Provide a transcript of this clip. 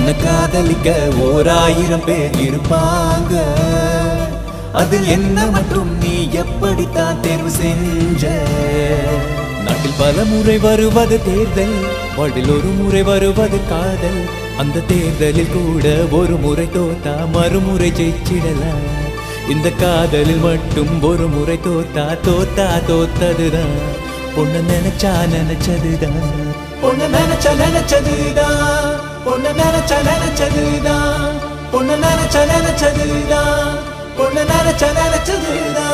உன்னை காதலிக்க ஓர் ஆயிரம் பேர் இருப்பாங்க. அதில் என்ன மட்டும் நீ எப்படித்தான் தேர்வு செஞ்ச? நாட்டில் பல முறை வருவது தேர்தல் வாழ்வில் ஒரு முறை வருவது காதல். அந்த தேர்தலில் கூட ஒரு முறை தோத்தா மறுமுறை ஜெயிச்சிடலாம். இந்த காதலில் மட்டும் ஒரு முறை தோத்தா தோத்தா தோத்ததுதான். பொண்ணு நினைச்சா நினைச்சதுதான். பொண்ணு நினைச்சா நினைச்சதுதான். நினைச்ச நினைச்சதுதான். பொண்ணு நினைச்ச நினைச்சதுதான். பொண்ணு நினைச்ச நினைச்சதுதான்.